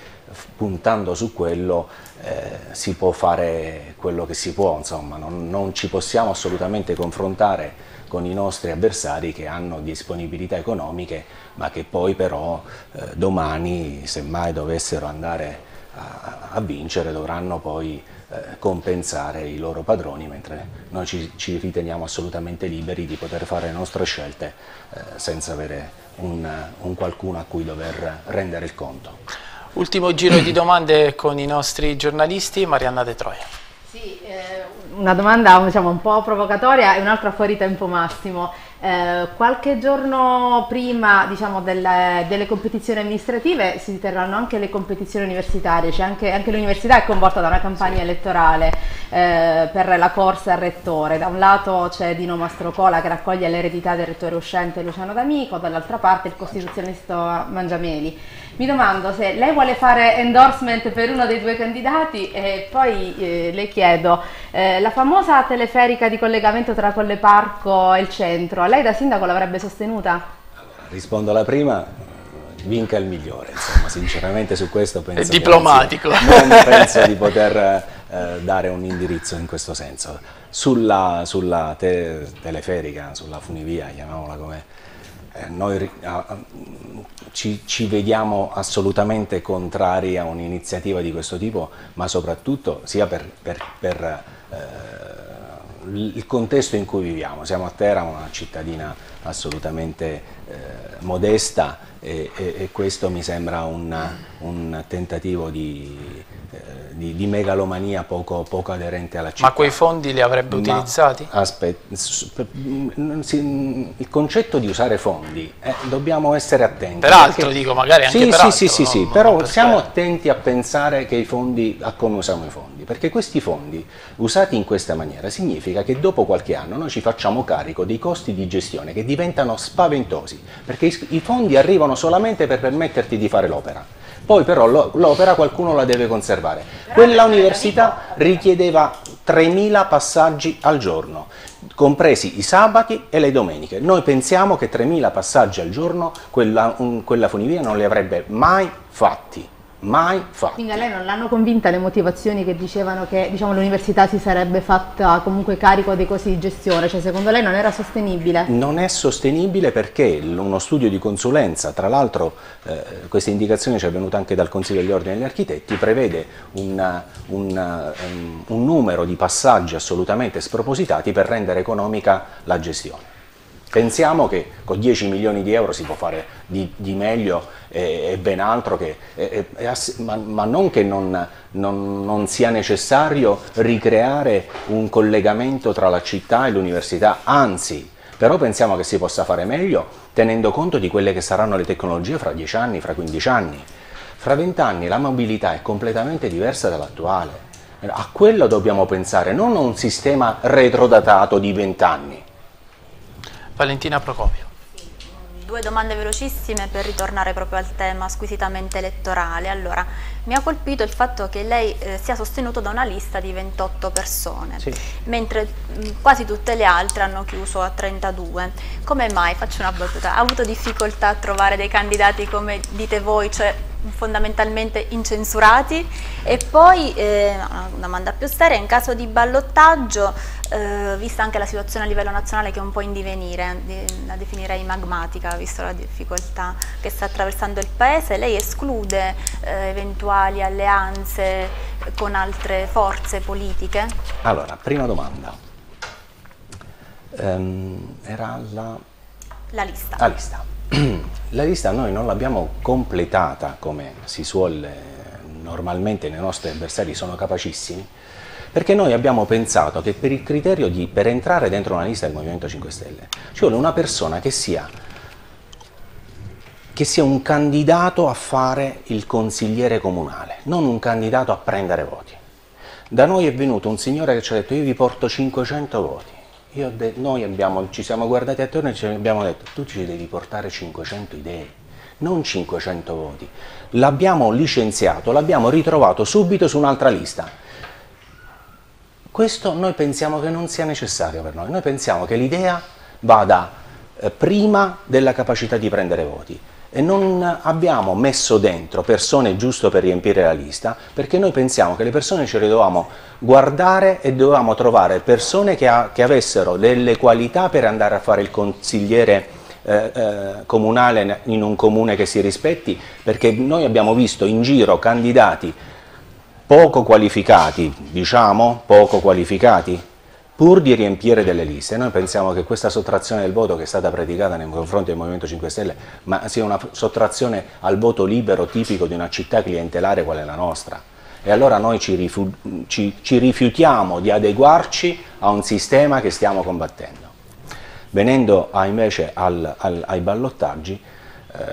puntando su quello eh, si può fare quello che si può, insomma, non, non, ci possiamo assolutamente confrontare con i nostri avversari che hanno disponibilità economiche ma che poi però eh, domani se mai dovessero andare a, a vincere dovranno poi eh, compensare i loro padroni, mentre noi ci, ci, riteniamo assolutamente liberi di poter fare le nostre scelte eh, senza avere un, un qualcuno a cui dover rendere il conto. Ultimo giro di domande con i nostri giornalisti, Marianna De Troia. Sì, eh, una domanda diciamo, un po' provocatoria e un'altra fuori tempo massimo. Eh, qualche giorno prima diciamo, delle, delle, competizioni amministrative si terranno anche le competizioni universitarie, cioè anche, anche l'università è coinvolta da una campagna sì. elettorale eh, per la corsa al rettore. Da un lato c'è Dino Mastrocola che raccoglie l'eredità del rettore uscente Luciano D'Amico, dall'altra parte il costituzionista Mangiameli. Mi domando se lei vuole fare endorsement per uno dei due candidati e poi eh, le chiedo, eh, la famosa teleferica di collegamento tra Colle Parco e il centro, lei da sindaco l'avrebbe sostenuta? Rispondo alla prima, vinca il migliore, insomma, sinceramente su questo penso... È diplomatico. non penso di poter eh, dare un indirizzo in questo senso. Sulla, sulla te teleferica, sulla funivia, chiamiamola come eh, noi ci, ci, vediamo assolutamente contrari a un'iniziativa di questo tipo, ma soprattutto sia per, per, per eh, il contesto in cui viviamo. Siamo a Teramo, una cittadina assolutamente eh, modesta e, e, e, questo mi sembra un, un tentativo di, di, di megalomania poco, poco, aderente alla città. Ma quei fondi li avrebbe Ma, utilizzati? Aspetta, il concetto di usare fondi, eh, dobbiamo essere attenti. Peraltro perché, dico, magari anche sì, per sì, altro, sì, sì, sì, però siamo attenti a pensare che i fondi, a come usiamo i fondi, perché questi fondi usati in questa maniera significa che dopo qualche anno noi ci facciamo carico dei costi di gestione che diventano spaventosi, perché i fondi arrivano solamente per permetterti di fare l'opera poi però l'opera qualcuno la deve conservare. Quella università richiedeva 3.000 passaggi al giorno, compresi i sabati e le domeniche. Noi pensiamo che 3.000 passaggi al giorno quella, quella funivia non li avrebbe mai fatti mai fatto. Quindi a lei non l'hanno convinta le motivazioni che dicevano che diciamo, l'università si sarebbe fatta comunque carico dei costi di gestione, cioè secondo lei non era sostenibile? Non è sostenibile perché uno studio di consulenza, tra l'altro eh, questa indicazione ci è venuta anche dal Consiglio degli Ordini degli Architetti, prevede un, un, um, un numero di passaggi assolutamente spropositati per rendere economica la gestione. Pensiamo che con 10 milioni di euro si può fare di, di meglio e, e, ben altro, che, e, e, ma, ma, non che non, non, non, sia necessario ricreare un collegamento tra la città e l'università, anzi, però pensiamo che si possa fare meglio tenendo conto di quelle che saranno le tecnologie fra 10 anni, fra 15 anni. Fra 20 anni la mobilità è completamente diversa dall'attuale. A quello dobbiamo pensare, non a un sistema retrodatato di 20 anni. Valentina Procopio. Due domande velocissime per ritornare proprio al tema squisitamente elettorale. Allora, mi ha colpito il fatto che lei eh, sia sostenuto da una lista di 28 persone, sì. mentre mh, quasi tutte le altre hanno chiuso a 32. Come mai, faccio una battuta, ha avuto difficoltà a trovare dei candidati come dite voi, cioè fondamentalmente incensurati e poi eh, una domanda più seria, in caso di ballottaggio, eh, vista anche la situazione a livello nazionale che è un po' in divenire, la definirei magmatica, visto la difficoltà che sta attraversando il Paese, lei esclude eh, eventuali alleanze con altre forze politiche? Allora, prima domanda, um, era la... La lista. La lista. La lista noi non l'abbiamo completata come si suole normalmente nei nostri avversari sono capacissimi, perché noi abbiamo pensato che per il criterio di, per entrare dentro una lista del Movimento 5 Stelle ci vuole una persona che sia, che sia un candidato a fare il consigliere comunale, non un candidato a prendere voti. Da noi è venuto un signore che ci ha detto io vi porto 500 voti noi abbiamo, ci siamo guardati attorno e ci abbiamo detto tu ci devi portare 500 idee, non 500 voti. L'abbiamo licenziato, l'abbiamo ritrovato subito su un'altra lista. Questo noi pensiamo che non sia necessario per noi, noi pensiamo che l'idea vada eh, prima della capacità di prendere voti e non abbiamo messo dentro persone giusto per riempire la lista perché noi pensiamo che le persone ce le dovevamo guardare e dovevamo trovare persone che, ha, che avessero delle qualità per andare a fare il consigliere eh, eh, comunale in un comune che si rispetti perché noi abbiamo visto in giro candidati poco qualificati, diciamo poco qualificati, pur di riempire delle liste. Noi pensiamo che questa sottrazione del voto che è stata praticata nei confronti del Movimento 5 Stelle ma sia una sottrazione al voto libero tipico di una città clientelare quale la nostra. E allora noi ci, rifu ci, ci rifiutiamo di adeguarci a un sistema che stiamo combattendo. Venendo a, invece al, al, ai ballottaggi, eh,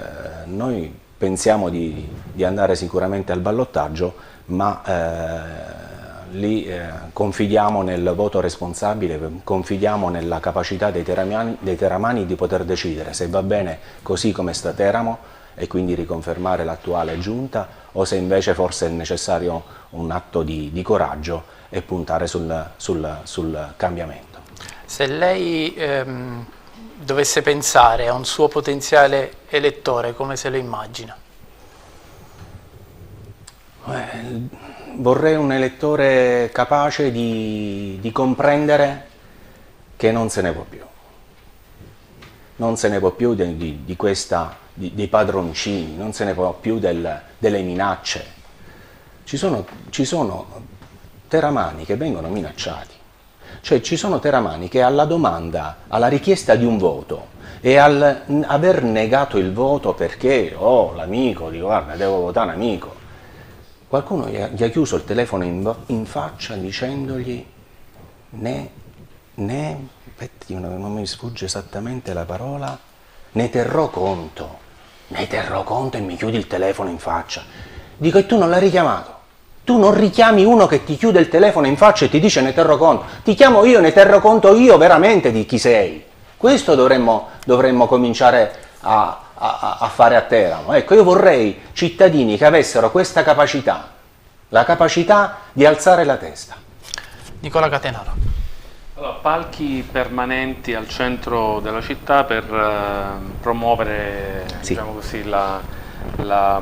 noi pensiamo di, di, andare sicuramente al ballottaggio, ma eh, lì eh, confidiamo nel voto responsabile, confidiamo nella capacità dei teramani, dei teramani, di poter decidere se va bene così come sta Teramo e quindi riconfermare l'attuale giunta o se invece forse è necessario un atto di, di coraggio e puntare sul, sul, sul cambiamento. Se lei ehm, dovesse pensare a un suo potenziale elettore, come se lo immagina? Eh, vorrei un elettore capace di, di, comprendere che non se ne può più. Non se ne può più di, di, di questa, dei padroncini, non se ne può più del, delle minacce. Ci sono, ci sono teramani che vengono minacciati. Cioè ci sono teramani che alla domanda, alla richiesta di un voto e al aver negato il voto perché, oh l'amico, guarda devo votare un amico, qualcuno gli ha, gli ha chiuso il telefono in, in faccia dicendogli ne, ne, aspetti, non mi sfugge esattamente la parola, ne terrò conto, ne terrò conto e mi chiudi il telefono in faccia. Dico, e tu non l'hai richiamato? Tu non richiami uno che ti chiude il telefono in faccia e ti dice ne terrò conto. Ti chiamo io, ne terrò conto io veramente di chi sei. Questo dovremmo, dovremmo cominciare a, a, a, fare a Teramo. Ecco, io vorrei cittadini che avessero questa capacità, la capacità di alzare la testa. Nicola Catenaro. Allora, palchi permanenti al centro della città per uh, promuovere sì. diciamo così, la, la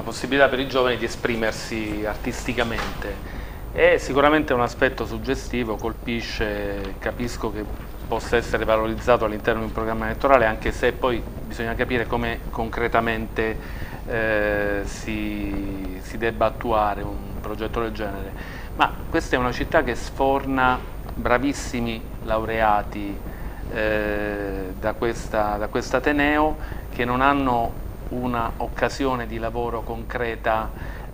la possibilità per i giovani di esprimersi artisticamente. È sicuramente un aspetto suggestivo, colpisce, capisco che possa essere valorizzato all'interno di un programma elettorale, anche se poi bisogna capire come concretamente eh, si, si debba attuare un progetto del genere. Ma questa è una città che sforna bravissimi laureati eh, da, questa, da quest'Ateneo che non hanno un'occasione di lavoro concreta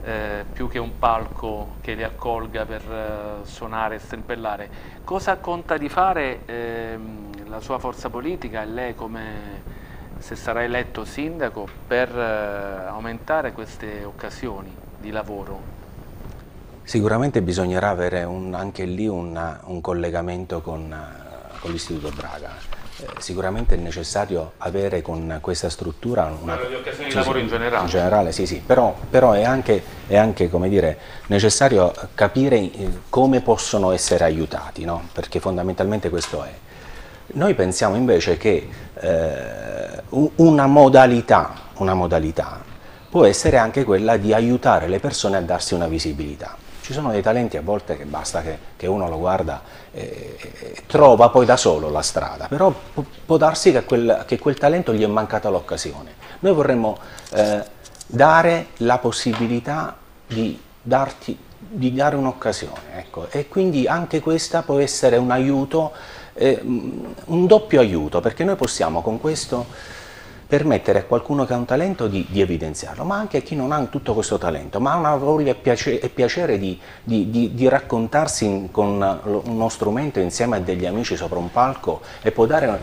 eh, più che un palco che li accolga per eh, suonare e strimpellare. Cosa conta di fare ehm, la sua forza politica e lei come se sarà eletto sindaco per eh, aumentare queste occasioni di lavoro? Sicuramente bisognerà avere un, anche lì una, un collegamento con, eh, con l'Istituto Braga eh, sicuramente è necessario avere con questa struttura una... di occasioni di lavoro in generale. In generale, sì, sì, però, però è anche, è anche dire, necessario capire eh, come possono essere aiutati, no? perché fondamentalmente questo è. Noi pensiamo invece che eh, una, modalità, una modalità può essere anche quella di aiutare le persone a darsi una visibilità. Ci sono dei talenti a volte che basta che, che uno lo guarda e, e, trova poi da solo la strada, però può, può darsi che quel, che quel, talento gli è mancata l'occasione. Noi vorremmo eh, dare la possibilità di, darti, di dare un'occasione, ecco. e quindi anche questa può essere un aiuto, eh, un doppio aiuto, perché noi possiamo con questo permettere a qualcuno che ha un talento di, di, evidenziarlo, ma anche a chi non ha tutto questo talento, ma ha una voglia e piacere, piacere di, di, di, raccontarsi in, con uno strumento insieme a degli amici sopra un palco e può dare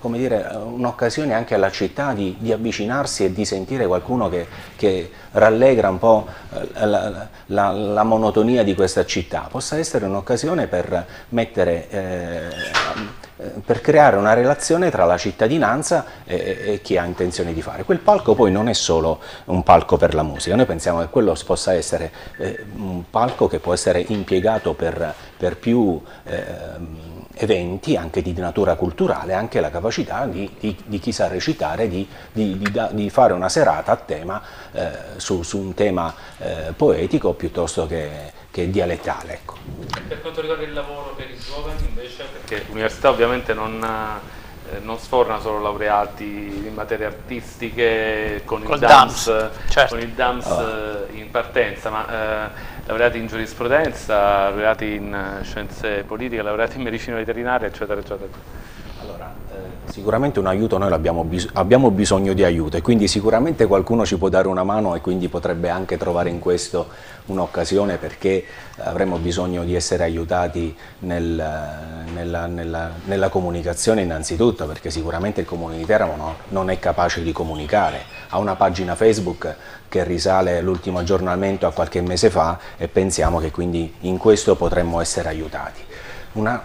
un'occasione anche alla città di, avvicinarsi e di sentire qualcuno che, che rallegra un po' la, la, la, monotonia di questa città, possa essere un'occasione per mettere... Eh, per creare una relazione tra la cittadinanza e, e, chi ha intenzione di fare. Quel palco poi non è solo un palco per la musica, noi pensiamo che quello possa essere eh, un palco che può essere impiegato per, per più eh, eventi anche di natura culturale, anche la capacità di, di, di chi sa recitare di, di, fare una serata a tema eh, su, su, un tema eh, poetico piuttosto che, che dialettale. Ecco. Per quanto riguarda il lavoro per i giovani invece, perché l'università ovviamente non, eh, non, sforna solo laureati in materie artistiche con il DAMS, DAMS, certo. con il DAMS oh. in partenza, ma eh, laureati in giurisprudenza, laureati in eh, scienze politiche, laureati in medicina veterinaria, eccetera, eccetera. Sicuramente un aiuto noi abbiamo, bis abbiamo, bisogno di aiuto e quindi sicuramente qualcuno ci può dare una mano e quindi potrebbe anche trovare in questo un'occasione perché avremo bisogno di essere aiutati nel, nella, nella, nella, comunicazione innanzitutto perché sicuramente il Comune di Teramo no, non è capace di comunicare, ha una pagina Facebook che risale l'ultimo aggiornamento a qualche mese fa e pensiamo che quindi in questo potremmo essere aiutati. Una,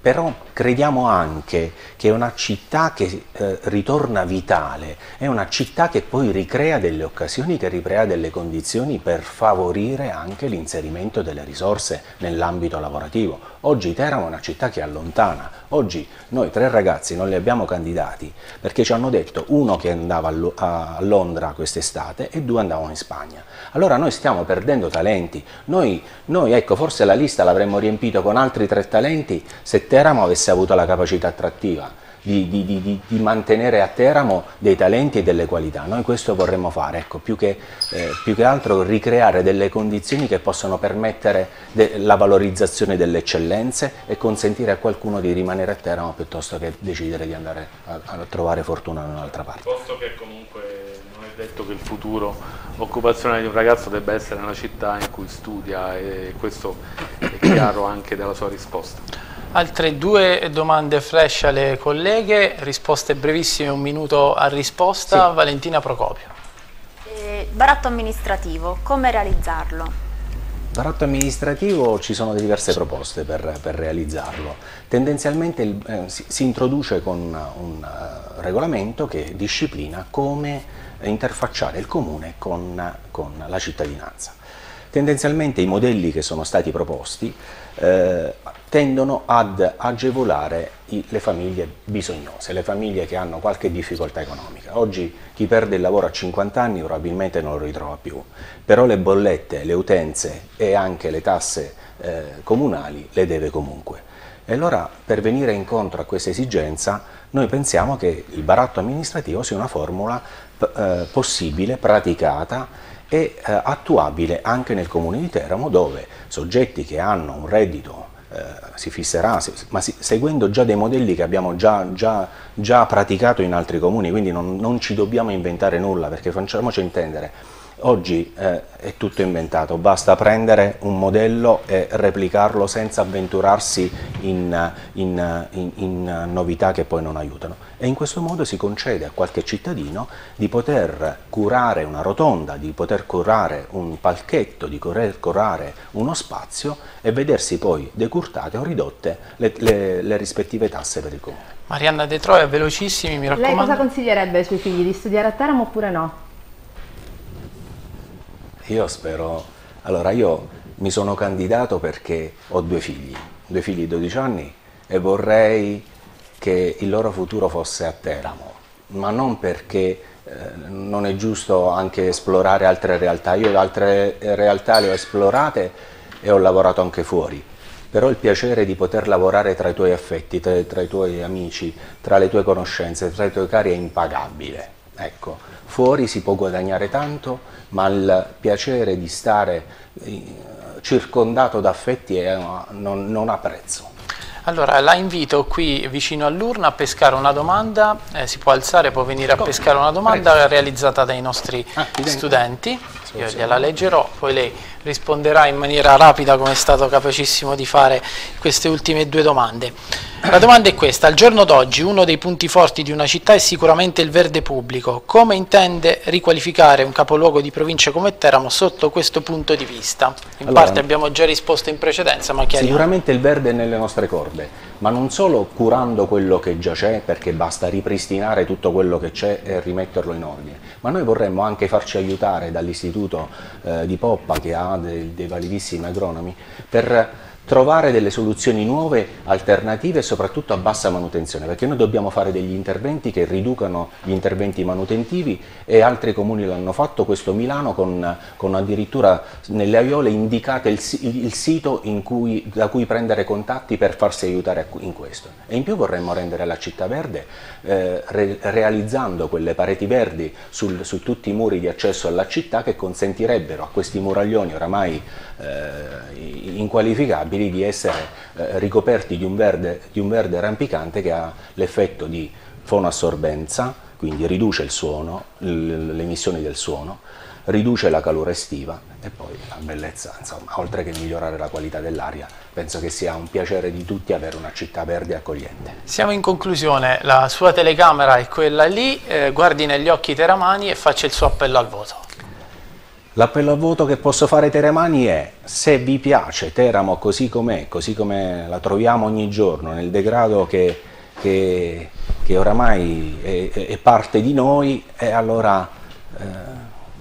però crediamo anche che una città che eh, ritorna vitale, è una città che poi ricrea delle occasioni, che ricrea delle condizioni per favorire anche l'inserimento delle risorse nell'ambito lavorativo. Oggi Teramo è una città che allontana, oggi noi tre ragazzi non li abbiamo candidati perché ci hanno detto uno che andava a Londra quest'estate e due andavano in Spagna. Allora noi stiamo perdendo talenti, noi, noi ecco forse la lista l'avremmo riempito con altri tre talenti se Teramo avesse avuto la capacità attrattiva di, di, di, di, mantenere a Teramo dei talenti e delle qualità. Noi questo vorremmo fare, ecco, più, che, eh, più, che, altro ricreare delle condizioni che possano permettere la valorizzazione delle eccellenze e consentire a qualcuno di rimanere a Teramo piuttosto che decidere di andare a, a trovare fortuna in un'altra parte. Posto che comunque non è detto che il futuro occupazionale di un ragazzo debba essere una città in cui studia e questo è chiaro anche dalla sua risposta. Altre due domande flash alle colleghe, risposte brevissime, un minuto a risposta. Sì. Valentina Procopio. Eh, baratto amministrativo, come realizzarlo? Baratto amministrativo ci sono diverse proposte per, per realizzarlo. Tendenzialmente il, eh, si, si, introduce con un uh, regolamento che disciplina come interfacciare il comune con, con la cittadinanza. Tendenzialmente i modelli che sono stati proposti eh, tendono ad agevolare i, le famiglie bisognose, le famiglie che hanno qualche difficoltà economica. Oggi chi perde il lavoro a 50 anni probabilmente non lo ritrova più, però le bollette, le utenze e anche le tasse eh, comunali le deve comunque. E allora per venire incontro a questa esigenza noi pensiamo che il baratto amministrativo sia una formula eh, possibile, praticata e eh, attuabile anche nel comune di Teramo dove soggetti che hanno un reddito si fisserà, ma seguendo già dei modelli che abbiamo già, già, già praticato in altri comuni, quindi non, non, ci dobbiamo inventare nulla, perché facciamoci intendere, oggi eh, è tutto inventato, basta prendere un modello e replicarlo senza avventurarsi in, in, in, in novità che poi non aiutano e in questo modo si concede a qualche cittadino di poter curare una rotonda, di poter curare un palchetto, di poter curare uno spazio e vedersi poi decurtate o ridotte le, le, le rispettive tasse per il comune. Marianna De Troia, velocissimi, mi raccomando. Lei cosa consiglierebbe ai suoi figli, di studiare a Teramo oppure no? Io spero... Allora, io mi sono candidato perché ho due figli, due figli di 12 anni e vorrei che il loro futuro fosse a Teramo, ma non perché eh, non è giusto anche esplorare altre realtà. Io altre realtà le ho esplorate e ho lavorato anche fuori, però il piacere di poter lavorare tra i tuoi affetti, tra, tra i tuoi amici, tra le tue conoscenze, tra i tuoi cari è impagabile. Ecco, fuori si può guadagnare tanto, ma il piacere di stare eh, circondato da affetti è, non, non ha prezzo. Allora, la invito qui vicino all'urna a pescare una domanda, eh, si può alzare, può venire a pescare una domanda realizzata dai nostri ah, studenti, io gliela leggerò, poi lei risponderà in maniera rapida come è stato capacissimo di fare queste ultime due domande. La domanda è questa, al giorno d'oggi uno dei punti forti di una città è sicuramente il verde pubblico, come intende riqualificare un capoluogo di provincia come Teramo sotto questo punto di vista? In allora, parte abbiamo già risposto in precedenza, ma chiariamo. Sicuramente il verde è nelle nostre corde, ma non solo curando quello che già c'è, perché basta ripristinare tutto quello che c'è e rimetterlo in ordine, ma noi vorremmo anche farci aiutare dall'istituto eh, di Poppa che ha dei, dei validissimi agronomi per trovare delle soluzioni nuove, alternative e soprattutto a bassa manutenzione, perché noi dobbiamo fare degli interventi che riducano gli interventi manutentivi e altri comuni l'hanno fatto, questo Milano con, con addirittura nelle aiole indicate il, il, sito cui, da cui prendere contatti per farsi aiutare in questo. E in più vorremmo rendere la città verde eh, re, realizzando quelle pareti verdi sul, su tutti i muri di accesso alla città che consentirebbero a questi muraglioni oramai eh, inqualificabili di essere eh, ricoperti di un, verde, di un verde rampicante che ha l'effetto di fonoassorbenza, quindi riduce il suono, le emissioni del suono, riduce la calura estiva e poi la bellezza, insomma, oltre che migliorare la qualità dell'aria, penso che sia un piacere di tutti avere una città verde e accogliente. Siamo in conclusione, la sua telecamera è quella lì, eh, guardi negli occhi Teramani e faccia il suo appello al voto. L'appello a voto che posso fare ai teremani è se vi piace Teramo così com'è, così come la troviamo ogni giorno nel degrado che, che, che oramai è, è, parte di noi, e allora eh,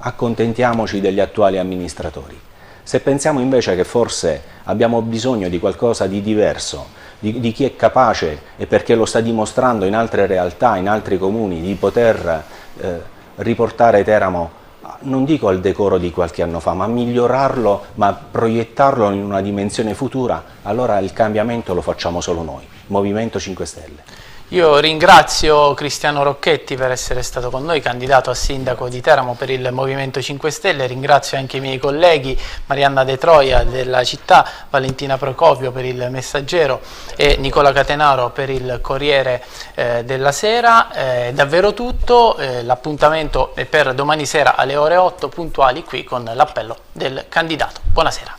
accontentiamoci degli attuali amministratori. Se pensiamo invece che forse abbiamo bisogno di qualcosa di diverso, di, di chi è capace e perché lo sta dimostrando in altre realtà, in altri comuni, di poter eh, riportare Teramo non dico al decoro di qualche anno fa, ma migliorarlo, ma proiettarlo in una dimensione futura, allora il cambiamento lo facciamo solo noi, Movimento 5 Stelle. Io ringrazio Cristiano Rocchetti per essere stato con noi, candidato a sindaco di Teramo per il Movimento 5 Stelle, ringrazio anche i miei colleghi, Marianna De Troia della città, Valentina Procopio per il Messaggero e Nicola Catenaro per il Corriere eh, della Sera. Eh, davvero tutto, eh, l'appuntamento è per domani sera alle ore 8 puntuali qui con l'appello del candidato. Buonasera.